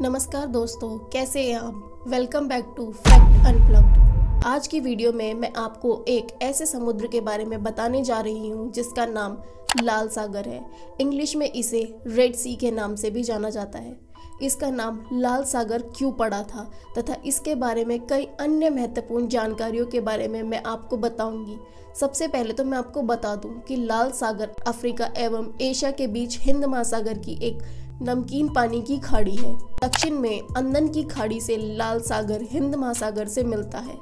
नमस्कार दोस्तों, कैसे हैं आप? Welcome back to Fact Unplugged आज की वीडियो में मैं आपको एक ऐसे समुद्र के बारे में बताने जा रही हूँ, जिसका नाम लाल सागर है। इंग्लिश में इसे रेड सी के नाम से भी जाना जाता है। इसका नाम लाल सागर क्यों पड़ा था, तथा इसके बारे में कई अन्य महत्वपूर्ण जानकारियों के बारे में मैं आपको बताऊँगी। सबसे पहले तो मैं आपको बता दूँ कि लाल सागर अफ्रीका एवं एशिया के बीच हिंद महासागर की एक नमकीन पानी की खाड़ी है। दक्षिण में अंदन की खाड़ी से लाल सागर हिंद महासागर से मिलता है।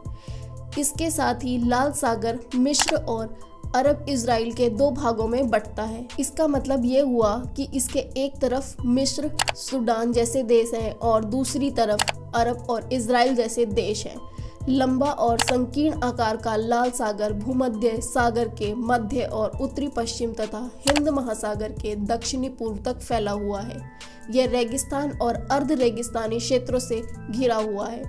इसके साथ ही लाल सागर मिश्र और अरब इसराइल के दो भागों में बंटता है। इसका मतलब ये हुआ कि इसके एक तरफ़ मिश्र सूडान जैसे देश हैं और दूसरी तरफ़ अरब और इसराइल जैसे देश हैं। लंबा और संकीर्ण आकार का लाल सागर भूमध्य सागर के मध्य और उत्तरी पश्चिम तथा हिंद महासागर के दक्षिणी पूर्व तक फैला हुआ है। यह रेगिस्तान और अर्ध रेगिस्तानी क्षेत्रों से घिरा हुआ है,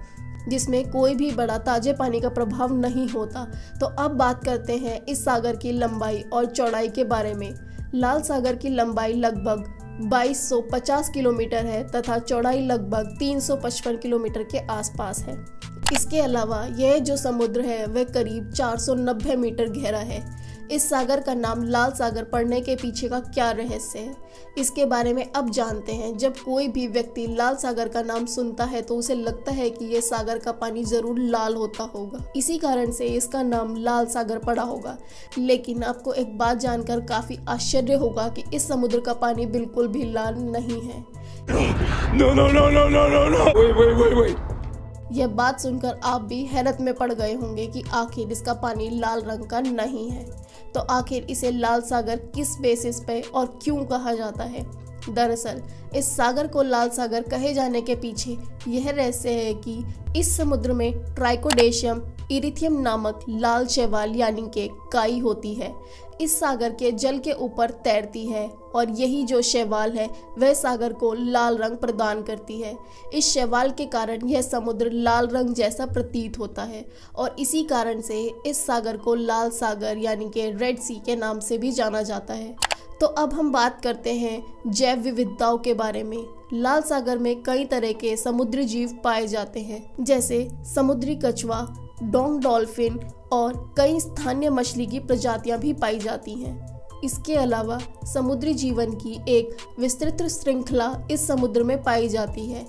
जिसमें कोई भी बड़ा ताजे पानी का प्रभाव नहीं होता। तो अब बात करते हैं इस सागर की लंबाई और चौड़ाई के बारे में। लाल सागर की लंबाई लगभग 2250 किलोमीटर है तथा चौड़ाई लगभग 355 किलोमीटर के आसपास है। इसके अलावा यह जो समुद्र है वह करीब 490 मीटर गहरा है। इस सागर का नाम लाल सागर पड़ने के पीछे का क्या रहस्य है? इसके बारे में अब जानते हैं। जब कोई भी व्यक्ति लाल सागर का नाम सुनता है तो उसे लगता है कि यह सागर का पानी ज़रूर लाल होता होगा। इसी कारण से इसका नाम लाल सागर पड़ा होगा। लेकिन आपको एक बात जानकर काफ़ी आश्चर्य होगा कि इस समुद्र का पानी बिल्कुल भी लाल नहीं है। No, no, no, no, no, no, no. Wait, wait, wait, wait. यह बात सुनकर आप भी हैरत में पड़ गए होंगे कि आखिर इसका पानी लाल रंग का नहीं है। तो आखिर इसे लाल सागर किस बेसिस पे और क्यों कहा जाता है? दरअसल, इस सागर को लाल सागर कहे जाने के पीछे यह रहस्य है कि इस समुद्र में ट्राइकोडेशियम इरिथियम नामक लाल शैवाल यानी के काई होती है इस सागर के जल के ऊपर तैरती है और यही जो शैवाल है, वह सागर को लाल रंग प्रदान करती है। इस शैवाल के कारण यह समुद्र लाल रंग जैसा प्रतीत होता है और इसी कारण से इस सागर को लाल सागर यानी कि रेड सी के नाम से भी जाना जाता है। तो अब हम बात करते हैं जैव विविधताओं के बारे में। लाल सागर में कई तरह के समुद्री जीव पाए जाते हैं, जैसे समुद्री कछुआ डोंग डॉल्फिन और कई स्थानीय मछली की प्रजातियाँ भी पाई जाती हैं। इसके अलावा समुद्री जीवन की एक विस्तृत श्रृंखला इस समुद्र में पाई जाती है।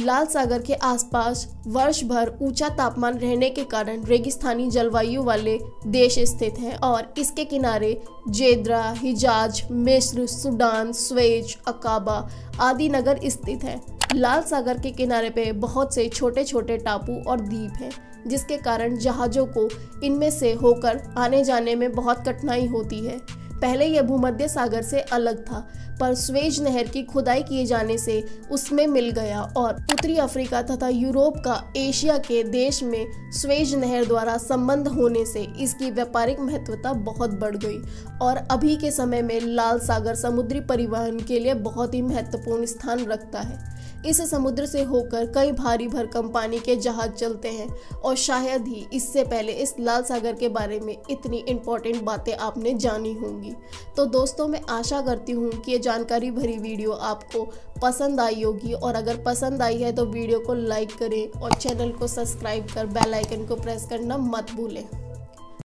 लाल सागर के आसपास वर्ष भर ऊँचा तापमान रहने के कारण रेगिस्तानी जलवायु वाले देश स्थित हैं और इसके किनारे जेद्रा, हिजाज, मिस्र, सूडान, स्वेज, अकाबा आदि नगर स्थित हैं। लाल सागर के किनारे पे बहुत से छोटे छोटे टापू और द्वीप हैं, जिसके कारण जहाज़ों को इनमें से होकर आने जाने में बहुत कठिनाई होती है। पहले यह भूमध्य सागर से अलग था, पर स्वेज नहर की खुदाई किए जाने से उसमें मिल गया और उत्तरी अफ्रीका तथा यूरोप का एशिया के देश में स्वेज नहर द्वारा संबंध होने से इसकी व्यापारिक महत्वता बहुत बढ़ गई और अभी के समय में लाल सागर समुद्री परिवहन के लिए बहुत ही महत्वपूर्ण स्थान रखता है। इस समुद्र से होकर कई भारी भरकम पानी के जहाज़ चलते हैं और शायद ही इससे पहले इस लाल सागर के बारे में इतनी इम्पोर्टेंट बातें आपने जानी होंगी तो दोस्तों, मैं आशा करती हूँ कि ये जानकारी भरी वीडियो आपको पसंद आई होगी। और अगर पसंद आई है तो वीडियो को लाइक करें और चैनल को सब्सक्राइब कर, बेल आइकन को प्रेस करना मत भूलें।